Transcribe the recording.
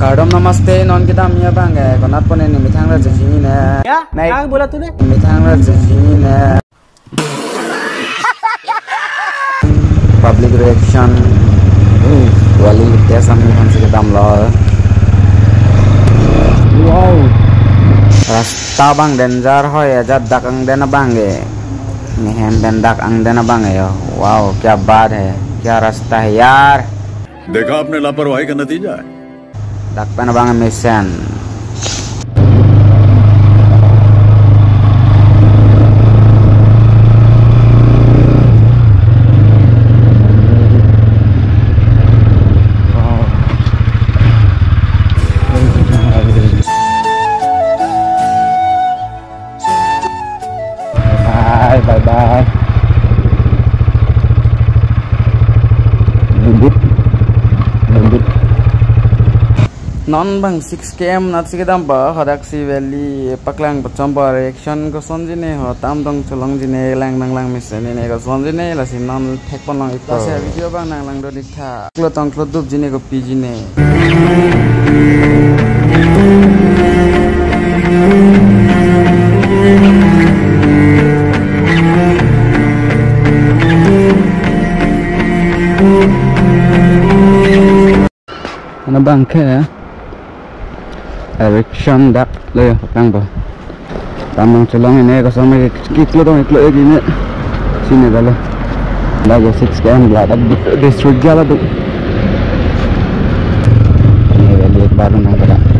Kadom namaste non kita miya bangga konat pun ini mitangra jajini ne. Ya naik ang tuh deh mitangra jajini ne. Public reaction. Wali desa mungkin sih kita mlor wow. Rasta bang danger hoy aja dakang dana bangge. bange ni hem den dak ang dena bange yo wow क्या बात है क्या रास्ता है यार देखा आपने लापरवाही का नतीजा है dak pana bange mission ननबाङ सिक्स केएम नचिकेदाम भयो खदाक्सी भ्याली पक्लाङ चम्पा एक्सनको सम्झिने हो तामदङ छोलङ्जिने लाङदाङ लाङ मिसनेको सम्झिने लासी नन ठेक लङ भिडियो बा नाङलाङ क्लो तङ्क्लो दुप जिनेको पिजिने Una? erection dak le tang ya, ba tamang chelong ini ka sam ek kitlo dong iklo ek ine sine dalo da go six can la da district jala do ne vali baru nang kada